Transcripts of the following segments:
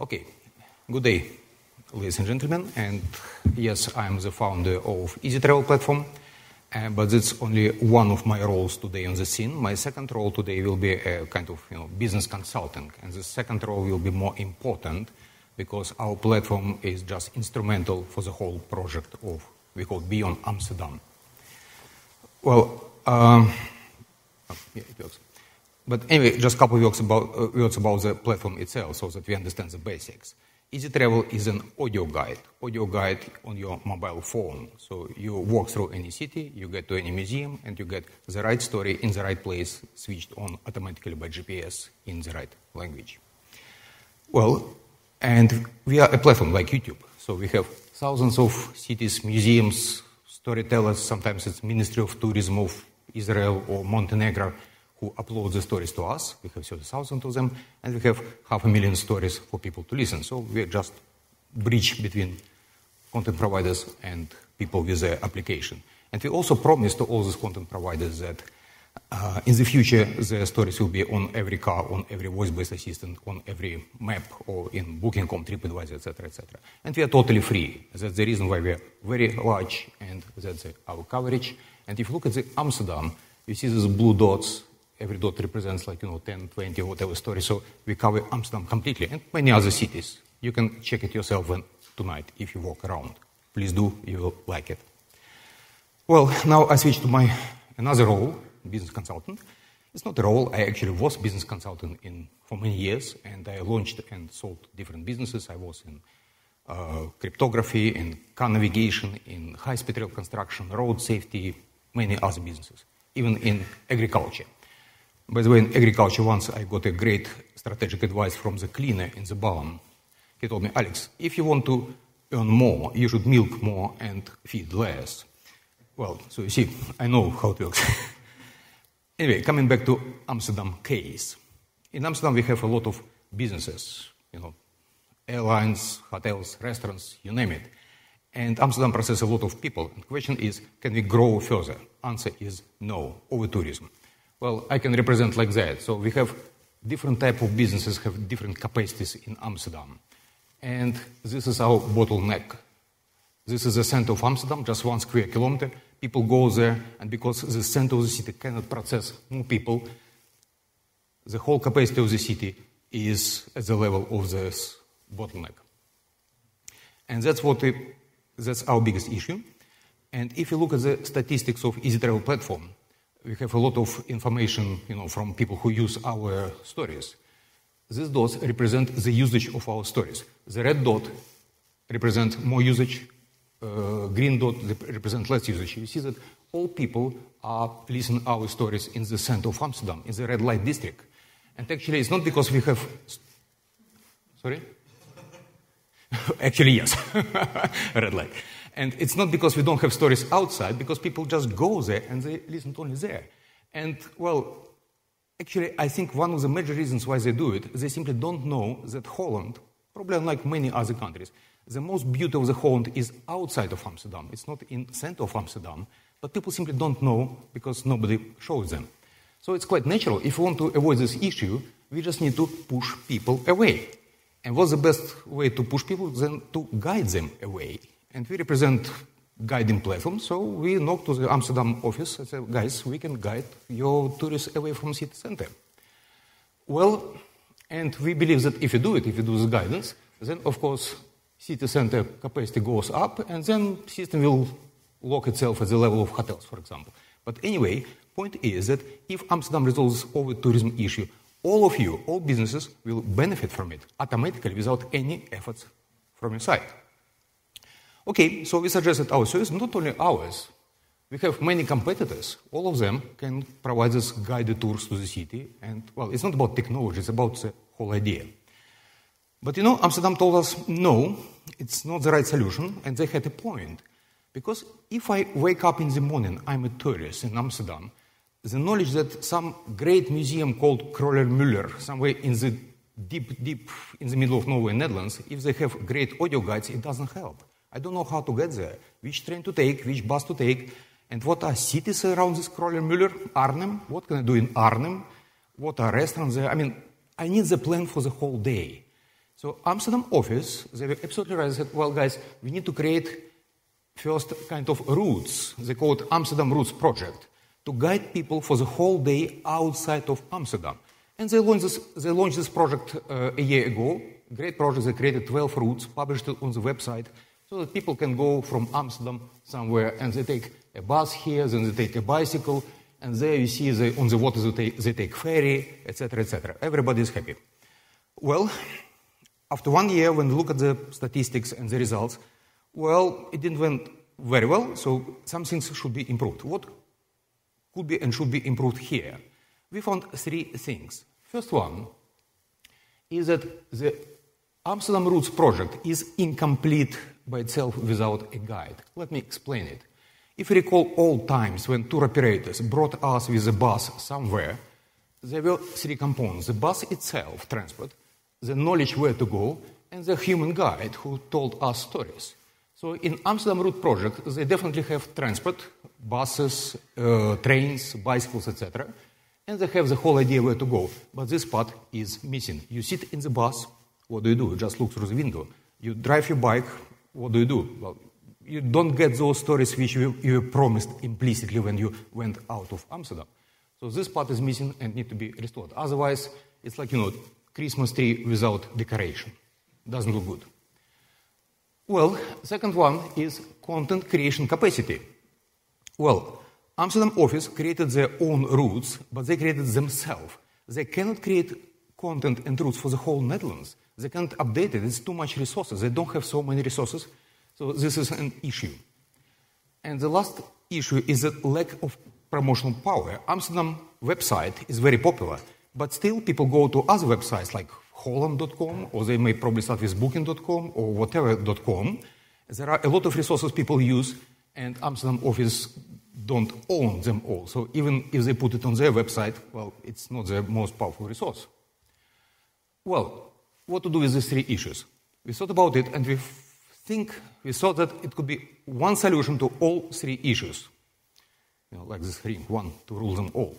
Okay, good day, ladies and gentlemen. And yes, I'm the founder of izi.TRAVEL Platform, uh, but it's only one of my roles today on the scene. My second role today will be a kind of you know, business consulting, and the second role will be more important because our platform is just instrumental for the whole project of we call Beyond Amsterdam. Well, um, oh, yeah, it works. But anyway, just a couple of words about, uh, words about the platform itself so that we understand the basics. izi.TRAVEL is an audio guide, audio guide on your mobile phone. So you walk through any city, you get to any museum, and you get the right story in the right place, switched on automatically by GPS in the right language. Well, and we are a platform like YouTube. So we have thousands of cities, museums, storytellers. Sometimes it's Ministry of Tourism of Israel or Montenegro who upload the stories to us. We have 30,000 of them, and we have half a million stories for people to listen. So we're just bridge between content providers and people with their application. And we also promise to all these content providers that uh, in the future, the stories will be on every car, on every voice-based assistant, on every map, or in Booking.com, TripAdvisor, etc., etc. And we are totally free. That's the reason why we are very large, and that's our coverage. And if you look at the Amsterdam, you see these blue dots. Every dot represents like, you know, 10, 20, whatever story. So we cover Amsterdam completely, and many other cities. You can check it yourself when, tonight if you walk around. Please do, you will like it. Well, now I switch to my another role, business consultant. It's not a role. I actually was business consultant in, for many years, and I launched and sold different businesses. I was in uh, cryptography, in car navigation, in high-speed rail construction, road safety, many other businesses, even in agriculture. By the way, in agriculture, once I got a great strategic advice from the cleaner in the barn. He told me, Alex, if you want to earn more, you should milk more and feed less. Well, so you see, I know how it works. Anyway, coming back to Amsterdam case. In Amsterdam, we have a lot of businesses, you know, airlines, hotels, restaurants, you name it. And Amsterdam processes a lot of people. The question is, can we grow further? Answer is no, over tourism. Well, I can represent like that. So we have different type of businesses have different capacities in Amsterdam. And this is our bottleneck. This is the center of Amsterdam, just one square kilometer people go there, and because the center of the city cannot process more people, the whole capacity of the city is at the level of this bottleneck. And that's what it, that's our biggest issue. And if you look at the statistics of izi.TRAVEL platform, we have a lot of information, you know, from people who use our stories. These dots represent the usage of our stories. The red dot represents more usage uh, green dot represent less usage. You see that all people are listening our stories in the center of Amsterdam, in the red light district. And actually, it's not because we have. Sorry? actually, yes. red light. And it's not because we don't have stories outside, because people just go there and they listen only there. And, well, actually, I think one of the major reasons why they do it, they simply don't know that Holland, probably unlike many other countries, the most beauty of the Holland is outside of Amsterdam. It's not in center of Amsterdam, but people simply don't know because nobody shows them. So it's quite natural. If we want to avoid this issue, we just need to push people away. And what's the best way to push people? Then to guide them away. And we represent guiding platform, so we knock to the Amsterdam office and say, guys, we can guide your tourists away from city center. Well, and we believe that if you do it, if you do the guidance, then of course city center capacity goes up, and then system will lock itself at the level of hotels, for example. But anyway, point is that if Amsterdam resolves over tourism issue, all of you, all businesses will benefit from it automatically without any efforts from your side. Okay, so we suggested our service, not only ours. We have many competitors. All of them can provide us guided tours to the city. And, well, it's not about technology, it's about the whole idea. But you know, Amsterdam told us, no, it's not the right solution, and they had a point. Because if I wake up in the morning, I'm a tourist in Amsterdam, the knowledge that some great museum called Kröller-Müller, somewhere in the deep, deep in the middle of nowhere, Netherlands, if they have great audio guides, it doesn't help. I don't know how to get there, which train to take, which bus to take, and what are cities around this Kröller-Müller, Arnhem, what can I do in Arnhem, what are restaurants there. I mean, I need the plan for the whole day. So Amsterdam office, they were absolutely right. They said, well, guys, we need to create first kind of routes. They call it Amsterdam Routes Project to guide people for the whole day outside of Amsterdam. And they launched this, they launched this project uh, a year ago. Great project. They created 12 routes, published it on the website, so that people can go from Amsterdam somewhere and they take a bus here, then they take a bicycle, and there you see on the water they take, they take ferry, etc., etc. Everybody is happy. Well, after one year, when we look at the statistics and the results, well, it didn't went very well, so some things should be improved. What could be and should be improved here? We found three things. First one is that the Amsterdam Routes project is incomplete by itself without a guide. Let me explain it. If you recall old times when tour operators brought us with a bus somewhere, there were three components the bus itself, transport, the knowledge where to go, and the human guide who told us stories. So in Amsterdam Route project, they definitely have transport, buses, uh, trains, bicycles, etc. And they have the whole idea where to go. But this part is missing. You sit in the bus, what do you do? You just look through the window. You drive your bike, what do you do? Well, you don't get those stories which you, you promised implicitly when you went out of Amsterdam. So this part is missing and need to be restored. Otherwise, it's like, you know, Christmas tree without decoration. Doesn't look good. Well, second one is content creation capacity. Well, Amsterdam office created their own routes, but they created themselves. They cannot create content and routes for the whole Netherlands. They can't update it. It's too much resources. They don't have so many resources. So this is an issue. And the last issue is the lack of promotional power. Amsterdam website is very popular, but still people go to other websites like Holland.com, or they may probably start with Booking.com or whatever.com. There are a lot of resources people use, and Amsterdam office don't own them all. So even if they put it on their website, well, it's not the most powerful resource. Well, what to do with these three issues? We thought about it, and we think we thought that it could be one solution to all three issues. You know, like this ring, one to rule them all.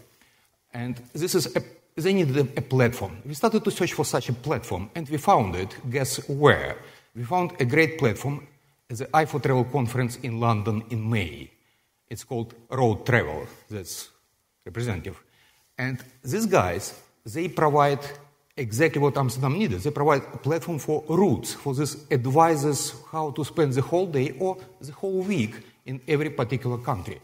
And this is a they needed a, a, platform. We started to search for such a platform, and we found it. Guess where? We found a great platform at the EyeforTravel conference in London in May. It's called Road.Travel. That's representative. And these guys, they provide exactly what Amsterdam needed. They provide a platform for routes, for these advisors how to spend the whole day or the whole week in every particular country.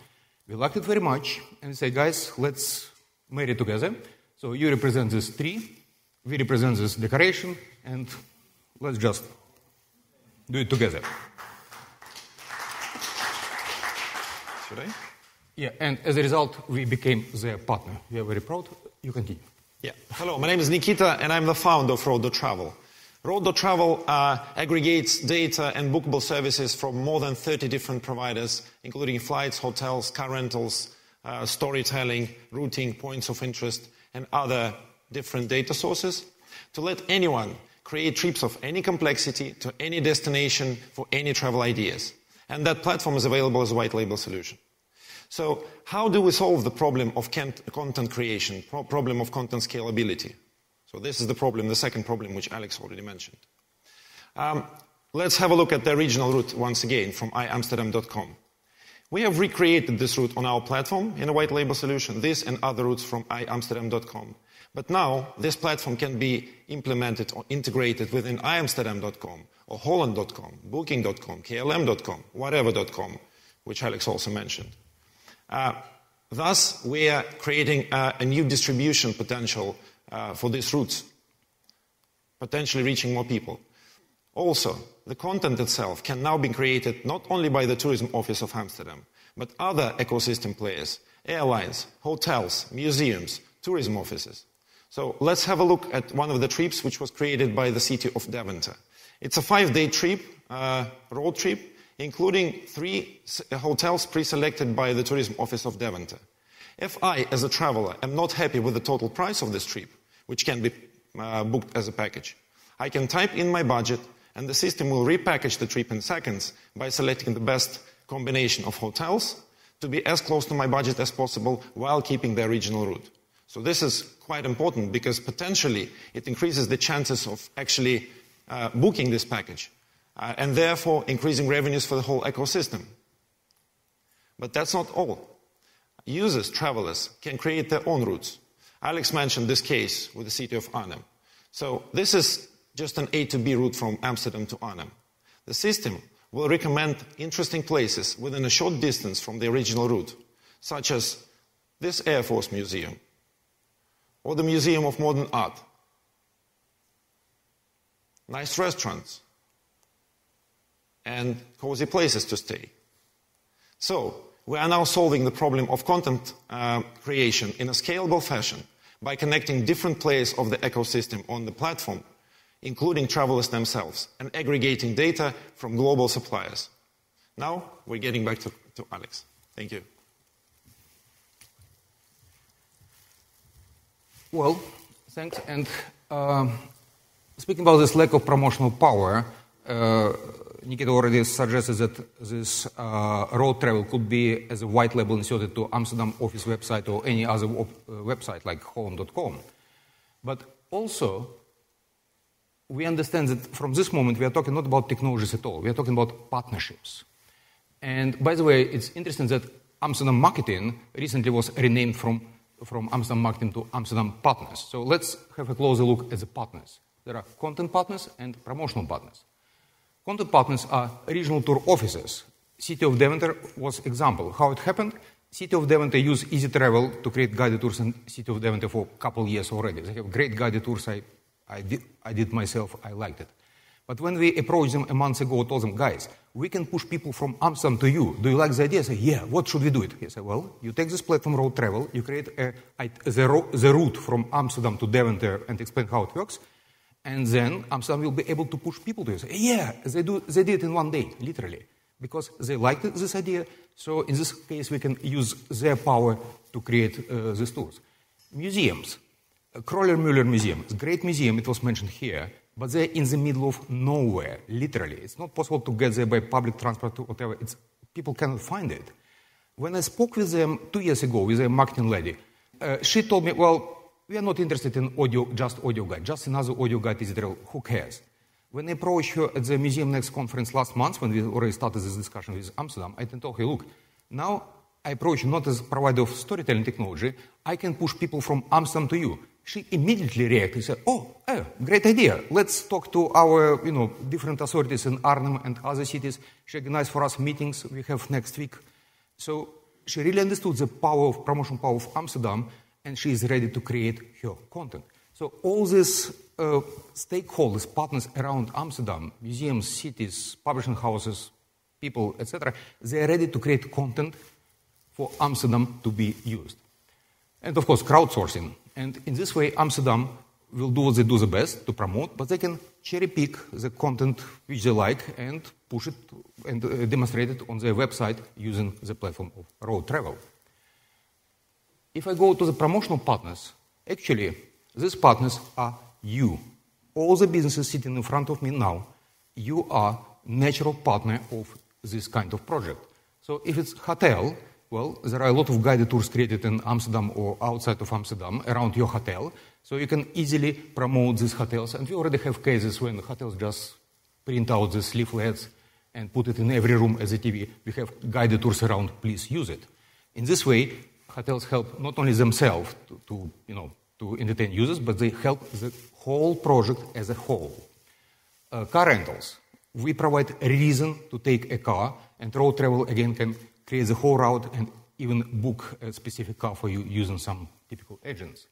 We liked it very much, and said, guys, let's marry together. So you represent this tree, we represent this decoration, and let's just do it together. Should I? Yeah, and as a result, we became their partner. We are very proud. You continue. Yeah. Hello, my name is Nikita, and I'm the founder of Road.Travel. Road Travel uh, aggregates data and bookable services from more than 30 different providers, including flights, hotels, car rentals, uh, storytelling, routing, points of interest, and other different data sources to let anyone create trips of any complexity to any destination for any travel ideas. And that platform is available as a white label solution. So how do we solve the problem of content creation, problem of content scalability? So this is the problem, the second problem which Alex already mentioned. Um, let's have a look at the original route once again from iamsterdam.com. We have recreated this route on our platform in a white label solution, this and other routes from iamsterdam.com. But now this platform can be implemented or integrated within iamsterdam.com or holland.com, booking.com, klm.com, whatever.com, which Alex also mentioned. Uh, thus, we are creating a new distribution potential uh, for these routes, potentially reaching more people. Also, the content itself can now be created not only by the Tourism Office of Amsterdam, but other ecosystem players, airlines, hotels, museums, tourism offices. So let's have a look at one of the trips which was created by the city of Deventer. It's a five-day trip, uh, road trip, including three hotels pre-selected by the Tourism Office of Deventer. If I, as a traveler, am not happy with the total price of this trip, which can be uh, booked as a package, I can type in my budget and the system will repackage the trip in seconds by selecting the best combination of hotels to be as close to my budget as possible while keeping the original route. So this is quite important because potentially it increases the chances of actually uh, booking this package, uh, and therefore increasing revenues for the whole ecosystem. But that's not all. Users, travelers, can create their own routes. Alex mentioned this case with the city of Arnhem. So this is just an A to B route from Amsterdam to Arnhem. The system will recommend interesting places within a short distance from the original route, such as this Air Force Museum or the Museum of Modern Art. Nice restaurants and cozy places to stay. So, we are now solving the problem of content uh, creation in a scalable fashion by connecting different players of the ecosystem on the platform, including travelers themselves, and aggregating data from global suppliers. Now, we're getting back to, to Alex. Thank you. Well, thanks. And uh, speaking about this lack of promotional power, uh, Nikita already suggested that this uh, Road.Travel could be as a white label inserted to Amsterdam office website or any other uh, website like home.com. But also, we understand that from this moment we are talking not about technologies at all, we are talking about partnerships. And by the way, it's interesting that Amsterdam Marketing recently was renamed from, from Amsterdam Marketing to Amsterdam Partners. So let's have a closer look at the partners. There are content partners and promotional partners. Content partners are regional tour offices. City of Deventer was example. How it happened? City of Deventer used izi.TRAVEL to create guided tours in City of Deventer for a couple years already. They have great guided tours. I, I, did, I did myself. I liked it. But when we approached them a month ago, told them, guys, we can push people from Amsterdam to you. Do you like the idea? I say, yeah, what should we do it? He said, well, you take this platform Road.Travel, you create a, the, the route from Amsterdam to Deventer and explain how it works. And then Amsterdam will be able to push people to. Say, yeah, they, do, they did it in one day, literally, because they liked this idea. So in this case, we can use their power to create uh, these tools. Museums. Kröller-Müller Museum, it's a great museum, it was mentioned here, but they're in the middle of nowhere, literally. It's not possible to get there by public transport or whatever. It's, people cannot find it. When I spoke with them two years ago, with a marketing lady, uh, she told me, well, we are not interested in audio, just audio guide, just another audio guide is who cares? When I approached her at the MuseumNext conference last month, when we already started this discussion with Amsterdam, I told her, look, now I approach not as a provider of storytelling technology, I can push people from Amsterdam to you. She immediately reacted and said, oh, oh, great idea. Let's talk to our, you know, different authorities in Arnhem and other cities. She organized for us meetings we have next week. So she really understood the power of promotion power of Amsterdam and she is ready to create her content. So all these uh, stakeholders, partners around Amsterdam, museums, cities, publishing houses, people, etc., they are ready to create content for Amsterdam to be used. And of course, crowdsourcing. And in this way, Amsterdam will do what they do the best to promote, but they can cherry pick the content which they like and push it and uh, demonstrate it on their website using the platform of Road.Travel. If I go to the promotional partners, actually, these partners are you. All the businesses sitting in front of me now, you are natural partner of this kind of project. So if it's hotel, well, there are a lot of guided tours created in Amsterdam or outside of Amsterdam around your hotel. So you can easily promote these hotels. And we already have cases when hotels just print out these leaflets and put it in every room as a TV. We have guided tours around, please use it. In this way, hotels help not only themselves to, to, you know, to entertain users, but they help the whole project as a whole. Uh, car rentals. We provide a reason to take a car, and Road.Travel again can create the whole route and even book a specific car for you using some typical agents.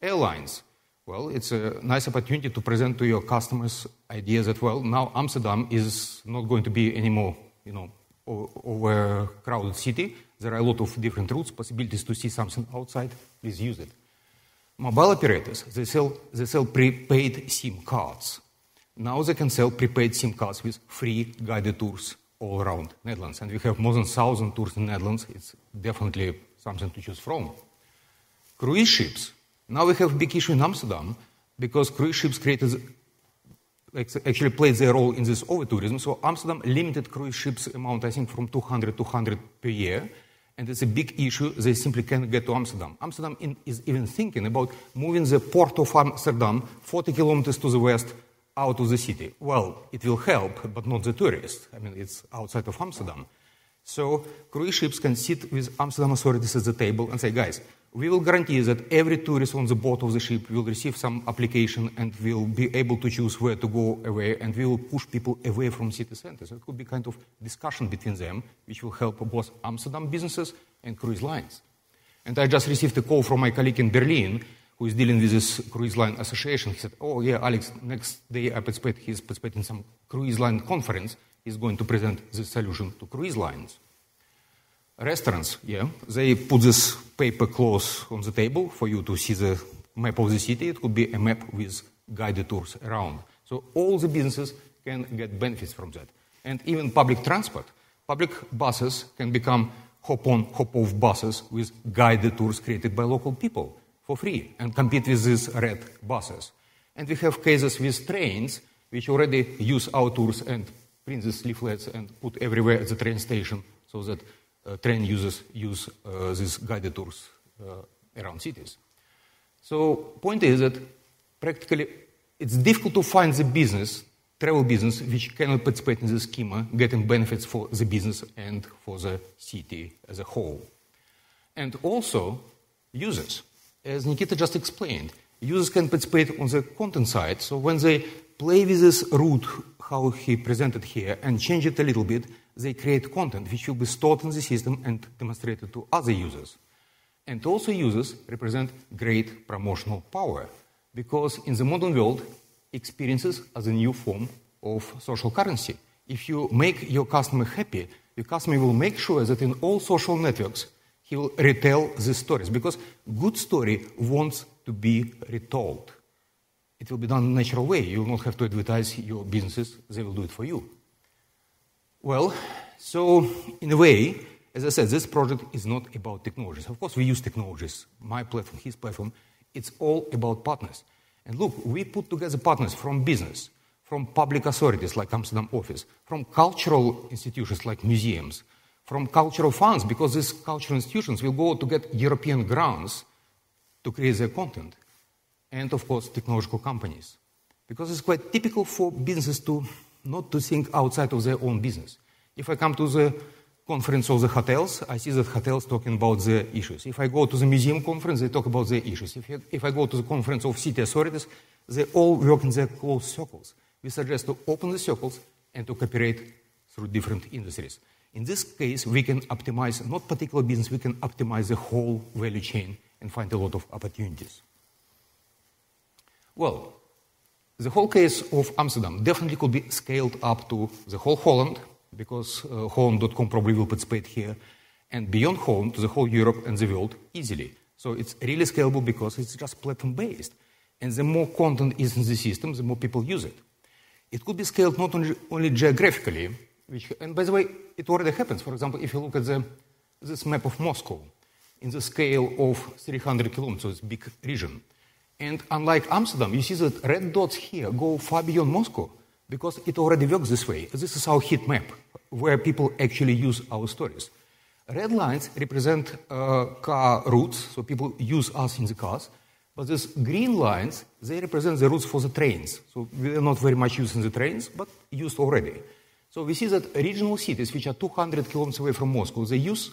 Airlines. Well, it's a nice opportunity to present to your customers ideas that, well, now Amsterdam is not going to be anymore, you know, overcrowded city. There are a lot of different routes, possibilities to see something outside. Please use it. Mobile operators, they sell, they sell prepaid SIM cards. Now they can sell prepaid SIM cards with free guided tours all around Netherlands. And we have more than 1,000 tours in Netherlands. It's definitely something to choose from. Cruise ships. Now we have a big issue in Amsterdam because cruise ships created actually played their role in this over-tourism. So Amsterdam limited cruise ships amount, I think, from 200 to 100 per year. And it's a big issue. They simply can't get to Amsterdam. Amsterdam in, is even thinking about moving the port of Amsterdam 40 kilometers to the west out of the city. Well, it will help, but not the tourists. I mean, it's outside of Amsterdam. So cruise ships can sit with Amsterdam authorities at the table and say, guys, we will guarantee that every tourist on the boat of the ship will receive some application and will be able to choose where to go away, and we will push people away from city centers. It could be kind of discussion between them, which will help both Amsterdam businesses and cruise lines. And I just received a call from my colleague in Berlin who is dealing with this cruise line association. He said, Oh, yeah, Alex, next day I participate, he's participating in some cruise line conference. He's going to present this solution to cruise lines. Restaurants, yeah, they put this paper cloth on the table for you to see the map of the city. It could be a map with guided tours around. So all the businesses can get benefits from that. And even public transport, public buses can become hop on, hop off buses with guided tours created by local people for free and compete with these red buses. And we have cases with trains which already use our tours and print these leaflets and put everywhere at the train station so that train users use uh, these guided tours uh, around cities. So point is that practically it's difficult to find the business, travel business, which cannot participate in the schema, getting benefits for the business and for the city as a whole. And also users. As Nikita just explained, users can participate on the content side. So when they play with this route, how he presented here, and change it a little bit, they create content which will be stored in the system and demonstrated to other users. And also users represent great promotional power because in the modern world, experiences are the new form of social currency. If you make your customer happy, your customer will make sure that in all social networks he will retell the stories because good story wants to be retold. It will be done in a natural way. You will not have to advertise your businesses, they will do it for you. Well, so in a way, as I said, this project is not about technologies. Of course, we use technologies. My platform, his platform, it's all about partners. And look, we put together partners from business, from public authorities like Amsterdam office, from cultural institutions like museums, from cultural funds, because these cultural institutions will go to get European grants to create their content. And of course, technological companies. Because it's quite typical for businesses to not to think outside of their own business. If I come to the conference of the hotels, I see that hotels talking about their issues. If I go to the museum conference, they talk about their issues. If, you, if I go to the conference of city authorities, they all work in their closed circles. We suggest to open the circles and to cooperate through different industries. In this case, we can optimize not particular business, we can optimize the whole value chain and find a lot of opportunities. Well, the whole case of Amsterdam definitely could be scaled up to the whole Holland, because uh, Holland.com probably will participate here, and beyond Holland to the whole Europe and the world easily. So it's really scalable because it's just platform based. And the more content is in the system, the more people use it. It could be scaled not only, only geographically, which, and by the way, it already happens. For example, if you look at the, this map of Moscow, in the scale of 300 kilometers, big region. And unlike Amsterdam, you see that red dots here go far beyond Moscow because it already works this way. This is our heat map where people actually use our stories. Red lines represent uh, car routes, so people use us in the cars. But these green lines, they represent the routes for the trains. So we are not very much used in the trains, but used already. So we see that regional cities, which are 200 kilometers away from Moscow, they use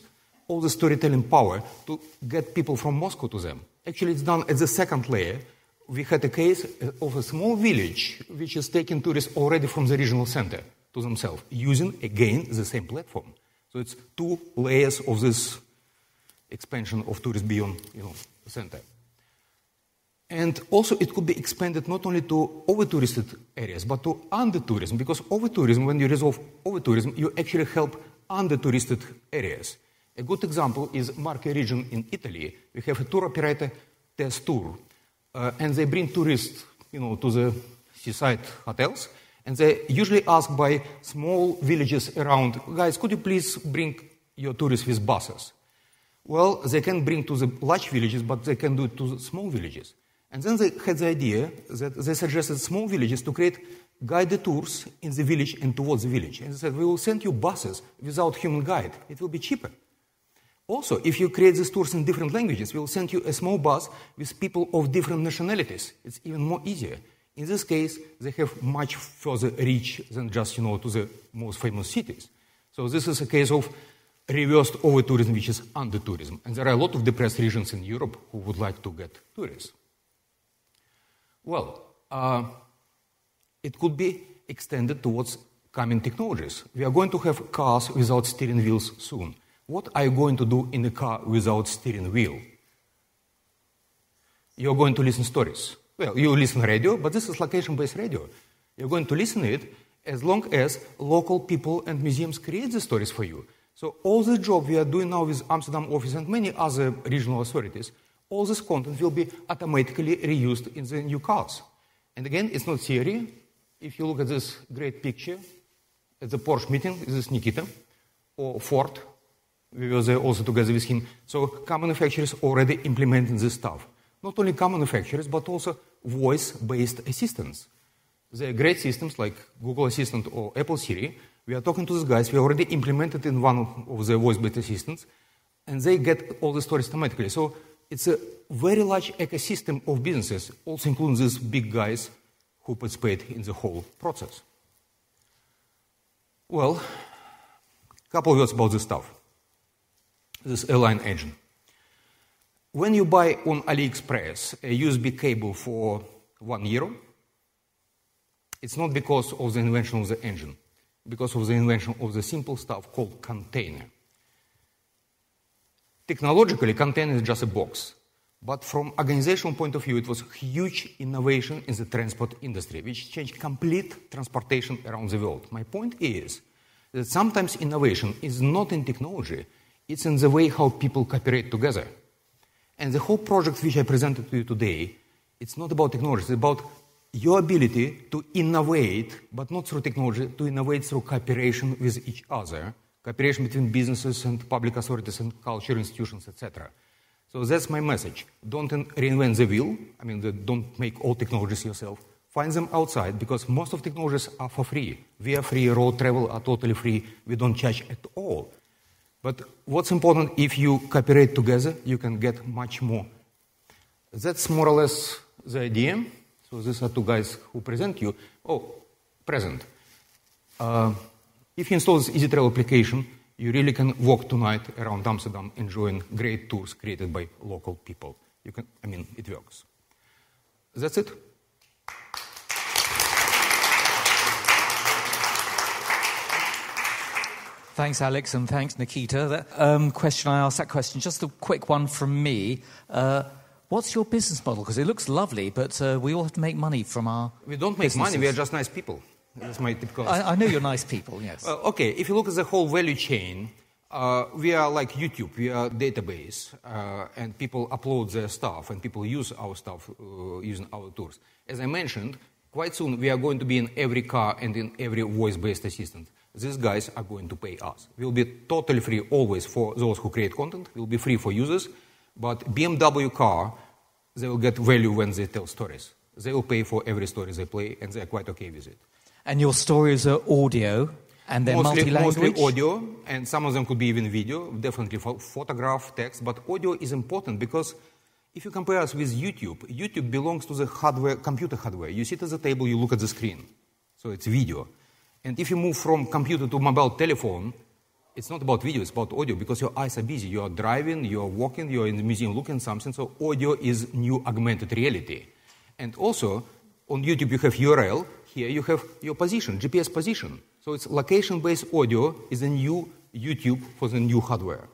all the storytelling power to get people from Moscow to them. Actually, it's done at the second layer. We had a case of a small village which is taking tourists already from the regional center to themselves, using again the same platform. So it's two layers of this expansion of tourists beyond you know, the center. And also, it could be expanded not only to over-touristed areas, but to under-tourism, because over-tourism, when you resolve over-tourism, you actually help under-touristed areas. A good example is Marche region in Italy. We have a tour operator, Test Tour, uh, and they bring tourists, you know, to the seaside hotels, and they usually ask by small villages around, guys, could you please bring your tourists with buses? Well, they can bring to the large villages, but they can do it to the small villages. And then they had the idea that they suggested small villages to create guided tours in the village and towards the village. And they said, we will send you buses without human guide. It will be cheaper. Also, if you create these tours in different languages, we'll send you a small bus with people of different nationalities. It's even more easier. In this case, they have much further reach than just, you know, to the most famous cities. So this is a case of reversed over tourism, which is under tourism. And there are a lot of depressed regions in Europe who would like to get tourists. Well, uh, it could be extended towards coming technologies. We are going to have cars without steering wheels soon. What are you going to do in a car without steering wheel? You're going to listen stories. Well, you listen radio, but this is location-based radio. You're going to listen it as long as local people and museums create the stories for you. So all the job we are doing now with Amsterdam office and many other regional authorities, all this content will be automatically reused in the new cars. And again, it's not theory. If you look at this great picture at the Porsche meeting, this is Nikita, or Ford, we were there also together with him. So car manufacturers already implementing this stuff. Not only car manufacturers, but also voice-based assistants. There are great systems like Google Assistant or Apple Siri. We are talking to these guys. We already implemented in one of the voice-based assistants, and they get all the stories automatically. So it's a very large ecosystem of businesses, also including these big guys who participate in the whole process. Well, a couple of words about this stuff. This airline engine. When you buy on AliExpress a USB cable for one euro, it's not because of the invention of the engine, because of the invention of the simple stuff called container. Technologically, container is just a box. But from organizational point of view, it was huge innovation in the transport industry, which changed complete transportation around the world. My point is that sometimes innovation is not in technology, it's in the way how people cooperate together. And the whole project which I presented to you today, it's not about technology, it's about your ability to innovate, but not through technology, to innovate through cooperation with each other, cooperation between businesses and public authorities and cultural institutions, etc. So that's my message. Don't reinvent the wheel. I mean, don't make all technologies yourself. Find them outside because most of technologies are for free. We are free, Road.Travel are totally free. We don't charge at all. But what's important, if you cooperate together, you can get much more. That's more or less the idea. So these are two guys who present you. Oh, present. Uh, if you install this izi.TRAVEL application, you really can walk tonight around Amsterdam enjoying great tours created by local people. You can, I mean, it works. That's it. Thanks, Alex, and thanks, Nikita. That um, question I asked that question. Just a quick one from me. Uh, what's your business model? Because it looks lovely, but uh, we all have to make money from our. We don't make businesses. money. We are just nice people. That's my typical. I, I know you're nice people. Yes. Uh, okay, if you look at the whole value chain, uh, we are like YouTube. We are a database, uh, and people upload their stuff, and people use our stuff uh, using our tools. As I mentioned, quite soon we are going to be in every car and in every voice-based assistant. These guys are going to pay us. We'll be totally free always for those who create content. We'll be free for users, but BMW car, they will get value when they tell stories. They will pay for every story they play, and they are quite okay with it. And your stories are audio, and they're mostly, multi-language. mostly audio, and some of them could be even video, definitely pho- photograph, text, but audio is important because if you compare us with YouTube, YouTube belongs to the hardware, computer hardware. You sit at the table, you look at the screen, so it's video. And if you move from computer to mobile telephone, it's not about video, it's about audio because your eyes are busy. You are driving, you are walking, you are in the museum looking at something, so audio is new augmented reality. And also, on YouTube you have URL, here you have your position, GPS position. So it's location-based audio is a new YouTube for the new hardware.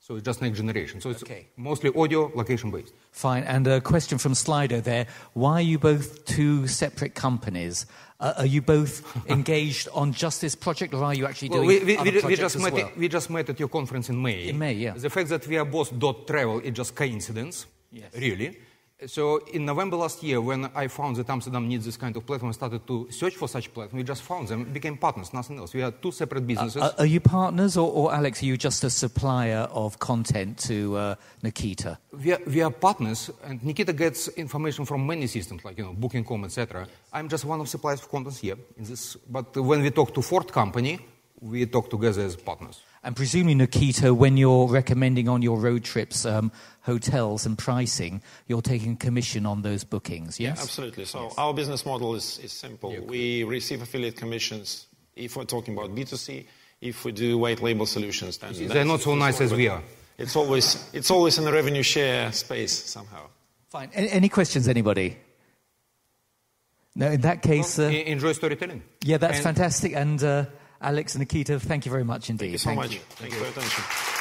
So it's just next generation. So it's Okay. mostly audio, location-based. Fine. And a question from Slido there. Why are you both two separate companies? Uh, are you both engaged on just this project, or are you actually Well, doing we, we, other we, just as met, well? we just met at your conference in May. In May, yeah. The fact that we are both dot travel is just coincidence, Yes. really. So in November last year, when I found that Amsterdam needs this kind of platform, I started to search for such platform. We just found them, became partners, nothing else. We are two separate businesses. Uh, are you partners, or, or Alex, are you just a supplier of content to uh, Nikita? we, are, we are partners, and Nikita gets information from many systems, like you know, Booking.com, etc. I'm just one of suppliers of content here. In this, but when we talk to Ford company, we talk together as partners. And presumably, Nikita, when you're recommending on your road trips um, hotels and pricing, you're taking commission on those bookings, yes? Absolutely. So our business model is, is simple. we receive affiliate commissions if we're talking about B2C. If we do white label solutions, then They're not so nice as we are. It's always, it's always in the revenue share space somehow. Fine. A- any questions, anybody? No, in that case, uh, E- Enjoy storytelling. yeah, that's And- fantastic. And uh, Alex and Nikita, thank you very much indeed. Thank you so much. Thank you for your attention.